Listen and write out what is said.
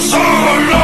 so.